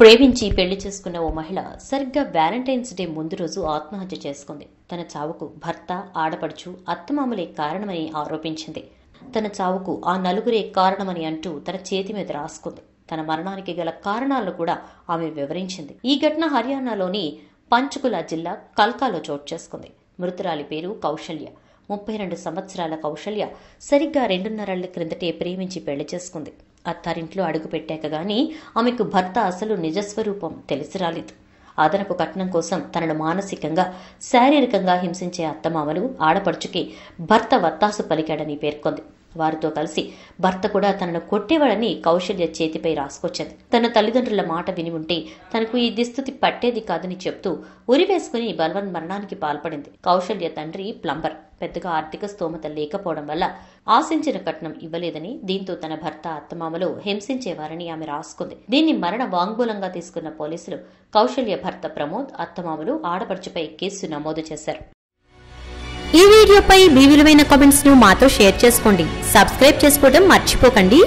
ప్రేమించి పెళ్ళి చేసుకున్న ఓ మహిళ సరిగ్గా వ్యాలంటైన్స్ డే ముందు రోజు ఆత్మహత్య చేసుకుంది. తన చావుకు భర్త ఆడపడుచు అత్తమామలే కారణమని ఆరోపించింది. తన చావుకు ఆ నలుగురే కారణమని అంటూ తన చేతి మీద రాసుకుంది. తన మరణానికి గల కారణాలను కూడా ఆమె వివరించింది. ఈ ఘటన హర్యానాలోని పంచకుల జిల్లా కల్కాలో చోటు చేసుకుంది. మృతురాలి పేరు కౌశల్య. ముప్పై రెండు సంవత్సరాల కౌశల్య సరిగ్గా రెండున్నరేళ్ళ క్రిందటే ప్రేమించి పెళ్ళి చేసుకుంది. అత్తారింట్లో అడుగుపెట్టాక గాని ఆమెకు భర్త అసలు నిజస్వరూపం తెలిసి రాలేదు. అదనపు కట్నం కోసం తనను మానసికంగా శారీరకంగా హింసించే అత్తమామలు ఆడపడుచుకి భర్త వత్తాసు పలికాడని పేర్కొంది. వారితో కలిసి భర్త కూడా తనను కొట్టేవాడని కౌశల్య చేతిపై రాసుకొచ్చింది. తన తల్లిదండ్రుల మాట విని ఉంటే తనకు ఈ దుస్థితి పట్టేది కాదని చెప్తూ ఉరివేసుకుని బలవన్ మరణానికి పాల్పడింది. కౌశల్య తండ్రి ప్లంబర్. పెద్దగా ఆర్థిక స్తోమత లేకపోవడం వల్ల ఆశించిన కట్నం ఇవ్వలేదని దీంతో తన భర్త అత్తమామలు హింసించేవారని ఆమె రాసుకుంది. దీన్ని మరణ వాంగ్మూలంగా తీసుకున్న పోలీసులు కౌశల్య భర్త ప్రమోద్ అత్తమామలు ఆడపడుచుపై కేసు నమోదు చేశారు. ఈ వీడియోపై మీ విలువైన కామెంట్స్ను మాతో షేర్ చేసుకోండి. సబ్స్క్రైబ్ చేసుకోవడం మర్చిపోకండి.